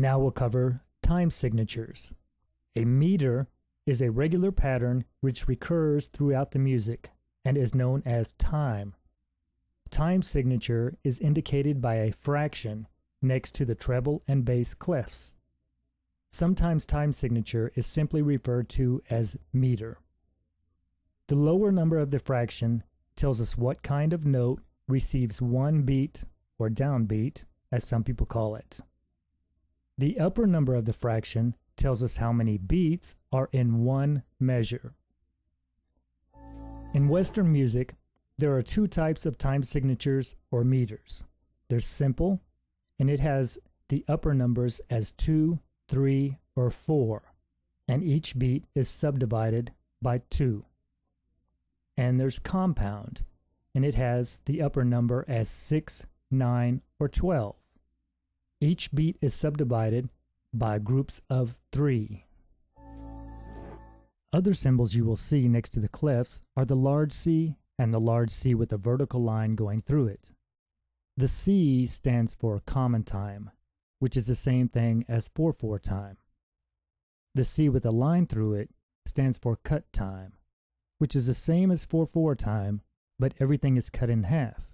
Now we'll cover time signatures. A meter is a regular pattern which recurs throughout the music and is known as time. Time signature is indicated by a fraction next to the treble and bass clefs. Sometimes time signature is simply referred to as meter. The lower number of the fraction tells us what kind of note receives one beat or downbeat, as some people call it. The upper number of the fraction tells us how many beats are in one measure. In Western music, there are two types of time signatures or meters. There's simple, and it has the upper numbers as 2, 3, or 4, and each beat is subdivided by 2. And there's compound, and it has the upper number as 6, 9, or 12. Each beat is subdivided by groups of 3. Other symbols you will see next to the clefs are the large C and the large C with a vertical line going through it. The C stands for common time, which is the same thing as 4-4 time. The C with a line through it stands for cut time, which is the same as 4-4 time, but everything is cut in half.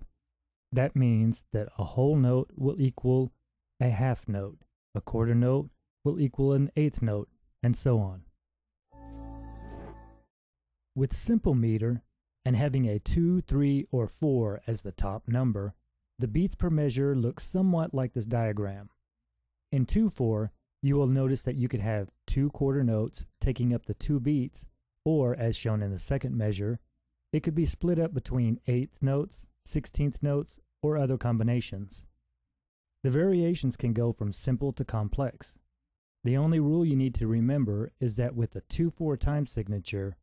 That means that a whole note will equal a half note, a quarter note will equal an eighth note, and so on. With simple meter, and having a 2, 3, or 4 as the top number, the beats per measure looks somewhat like this diagram. In 2-4, you will notice that you could have two quarter notes taking up the two beats, or as shown in the second measure, it could be split up between eighth notes, sixteenth notes, or other combinations. The variations can go from simple to complex. The only rule you need to remember is that with a 2-4 time signature,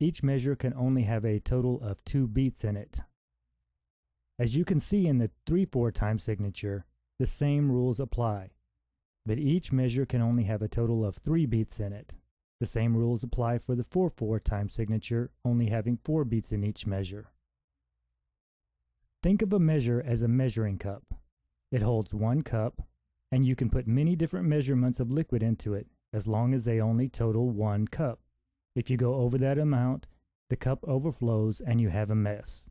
each measure can only have a total of two beats in it. As you can see in the 3-4 time signature, the same rules apply, but each measure can only have a total of three beats in it. The same rules apply for the 4-4 time signature, only having four beats in each measure. Think of a measure as a measuring cup. It holds one cup, and you can put many different measurements of liquid into it, as long as they only total one cup. If you go over that amount, the cup overflows and you have a mess.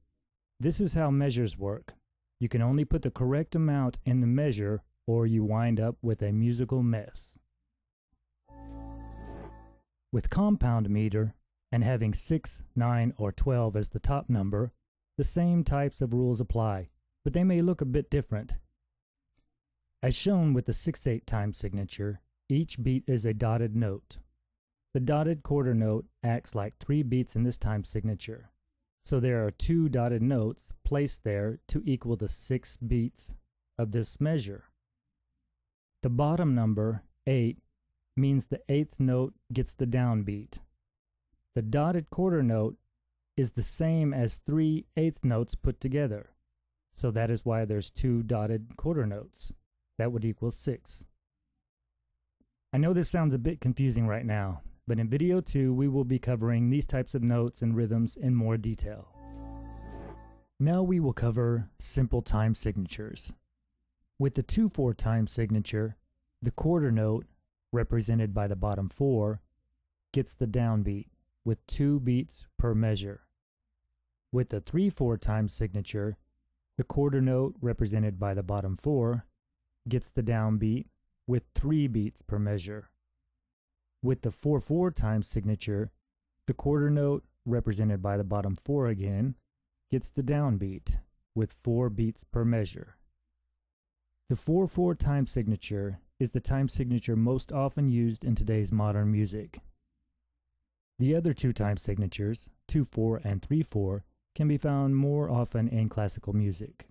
This is how measures work. You can only put the correct amount in the measure or you wind up with a musical mess. With compound meter, and having 6, 9, or 12 as the top number, the same types of rules apply, but they may look a bit different. As shown with the 6-8 time signature, each beat is a dotted note. The dotted quarter note acts like three beats in this time signature, so there are two dotted notes placed there to equal the six beats of this measure. The bottom number, 8, means the eighth note gets the downbeat. The dotted quarter note is the same as three eighth notes put together, so that is why there's two dotted quarter notes. That would equal 6. I know this sounds a bit confusing right now, but in video 2 we will be covering these types of notes and rhythms in more detail. Now we will cover simple time signatures. With the 2-4 time signature, the quarter note, represented by the bottom 4, gets the downbeat with 2 beats per measure. With the 3-4 time signature, the quarter note, represented by the bottom 4, gets the downbeat with 3 beats per measure. With the 4-4 time signature, the quarter note, represented by the bottom 4 again, gets the downbeat with 4 beats per measure. The 4-4 time signature is the time signature most often used in today's modern music. The other two time signatures, 2-4 and 3-4, can be found more often in classical music.